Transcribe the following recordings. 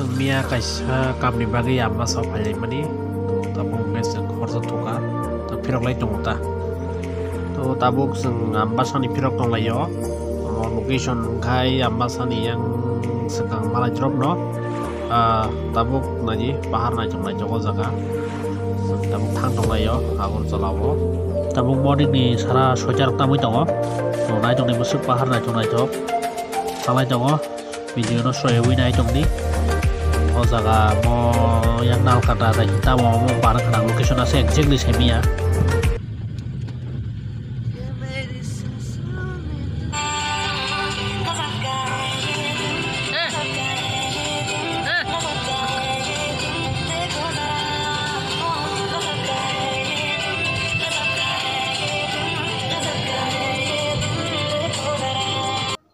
Sengmia kaisa kamni bagi amma sa phai mani. To tabuk mes khorsa thuka. To phirok lai tongta to tabuk seng amba sani phirok tong lai yo. Location khai amba sani yang sekang malai drop no. Tabuk naji pahar na jong lai jogo jaga tabuk thang tong lai yo agur chalawo tabuk morning ni sara sojar tamui tongo to nai tong ni musuk pahar na jong lai jog salai tongo video no soy wi nai tong ni हो जग्गा म यहाँ नालकाटा र हिता म बाह्र खाना location असेल exactly same यहाँ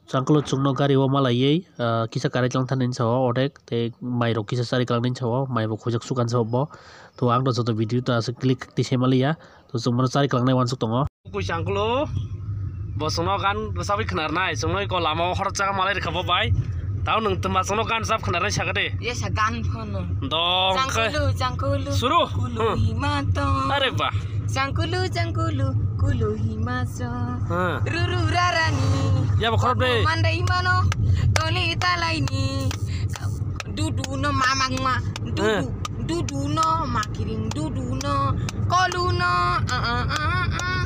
jangklo chungno gari ah, o malaiye kisa kari kalang thanin sawo odek te mai rok kisa sari kalang sawo mai bo khojak sukan sawo bo. To ang do joto video ta sẽ click thì xem lại nhá, tôi chung mình cái ti semaliya to chungmano sari kalang nai wansuk tongo. Ku jangklo nó gan sabi khnar nai. Chungno ko lama khorcha malai khabo bai. Tao nung tuma sono gan sab khnar nai sagade ye sa gan khono. Dong jangklo jangklo suru. are ba. Jangklo jangklo kulo himaso ru ru ra ya ba khorab de Manda imano. Toli talaini. Dudu no mamang ma. Hmm. Dudu. Dudu no makiring dudu no. Kolu no. Ah ah ah ah.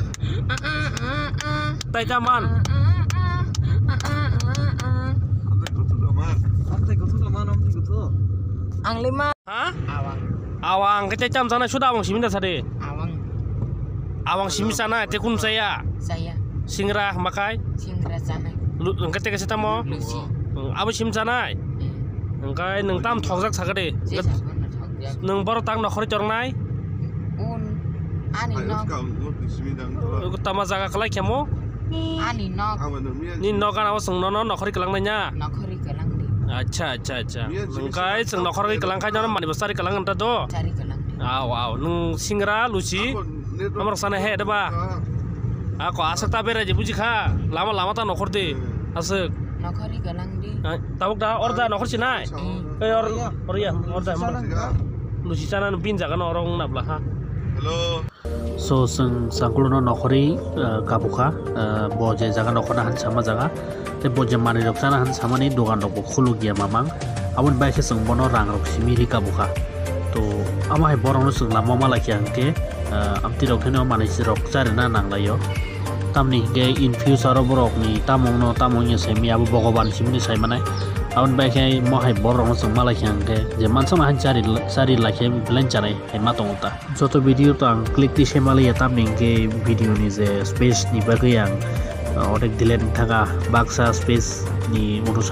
Ah ah ah ah. tai taman Ah ah ah. Ah ah ah ah. Ang lima. ha Awang. awang ke cam sana sudah awang siminda sade Awang. awang simi sana te kun saya Saya. Singra makai? Singra sana. lu ngate ke sita mo Lucy. abo sim sana ngkai nang tam thok nang bor tang nokhori chornai Un. Ani nok. tama jaga kemo Ani nok. ni nokan awas sung nono nokhori acha acha acha. Sung nokhori deba ako asak ta bere আকৌ আছে তাবে যে বুজি খা। লামা লামা তা নখৰ দে। আছে তাবক দা অৰ দা নখৰ চিনাই এই লুচি চানা পিন যাগান অৰং নাবলা হা। চ' চং চাংকুলনৰ নখৰেই কাপোখা বজে জাগা নখৰ হান চামা জাগা। এই বজে মানি ৰখা হান চামানি দোকান খুলু খুলগীয়া মামাং। আমনি বাইকে চং বনৰ ৰাং ৰখি মিৰি কাপোখা তো আমাৰ বৰ অনুচং লামা মালাকি আংকে আমি ৰখেনেও মানুহ ৰখ চাৰে না নাংলায় tamni ge infuser borok ni tamong no tamong ye semi miyabu bogoban simni sai mane aun bai khe mo hai borong so mala khyang ge je manso ma hanchari sari la khe blen charai he ma tong ta joto video ta click ti se mala ya tamni ge video ni je space ni ba ge yang ore dilen thaka baksa space ni uru